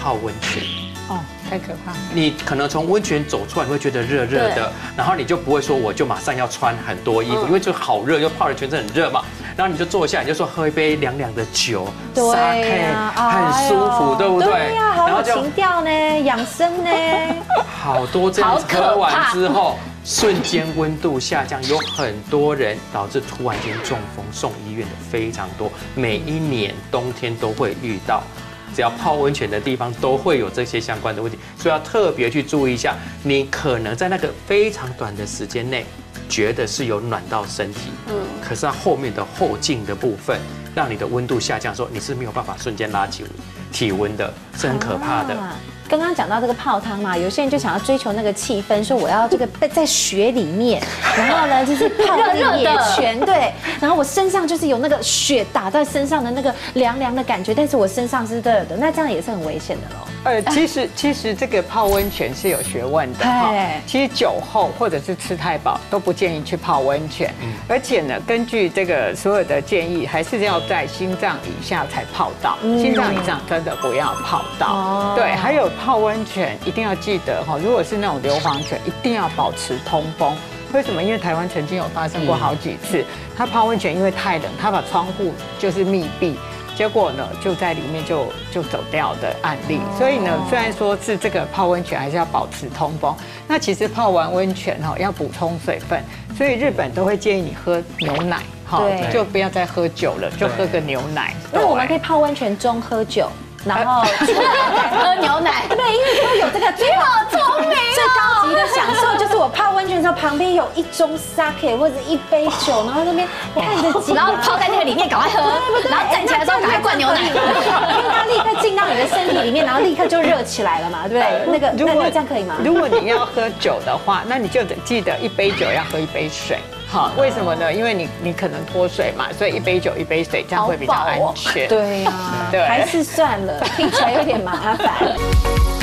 泡温泉。哦，太可怕了。你可能从温泉走出来，你会觉得热热的，然后你就不会说我就马上要穿很多衣服，因为就好热，又泡了全身很热嘛。然后你就坐下，你就说喝一杯凉凉的酒，对呀，很舒服，对不对？对呀，好有情调呢，养生呢。好多这样子喝完之后，瞬间温度下降，有很多人导致突然间中风送医院的非常多，每一年冬天都会遇到。只要泡温泉的地方都会有这些相关的问题，所以要特别去注意一下。你可能在那个非常短的时间内，觉得是有暖到身体，嗯，可是它后面的后劲的部分，让你的温度下降，说你是没有办法瞬间拉起体温的，是很可怕的。刚刚讲到这个泡汤嘛，有些人就想要追求那个气氛，说我要这个在在雪里面，然后呢就是泡热野泉，对，然后我身上就是有那个雪打在身上的那个凉凉的感觉，但是我身上是热的，那这样也是很危险的喽。呃，其实其实这个泡温泉是有学问的哈。其实酒后或者是吃太饱都不建议去泡温泉，而且呢，根据这个所有的建议，还是要在心脏以下才泡到，心脏以上真的不要泡到。对，还有。泡温泉一定要记得哈，如果是那种硫磺泉，一定要保持通风。为什么？因为台湾曾经有发生过好几次，他泡温泉因为太冷，他把窗户就是密闭，结果呢就在里面就就走掉的案例。所以呢，虽然说是这个泡温泉还是要保持通风，那其实泡完温泉哈要补充水分，所以日本都会建议你喝牛奶，哈，就不要再喝酒了，就喝个牛奶。那我们可以泡温泉中喝酒。然后 喝牛奶，对，因为都有这个最 好聪明，最高级的享受就是我泡温泉的时候，旁边有一盅 sake 或者一杯酒，然后那边看着景，然后泡在那个里面赶快喝，然后站起来之后赶快灌牛奶，因为它立刻进到你的身体里面，然后立刻就热起来了嘛，对不对？那个那那这样可以吗？如果你要喝酒的话，那你就得记得一杯酒要喝一杯水。好，为什么呢？因为你你可能脱水嘛，所以一杯酒一杯水这样会比较安全。对呀，对，还是算了，听起来有点麻烦。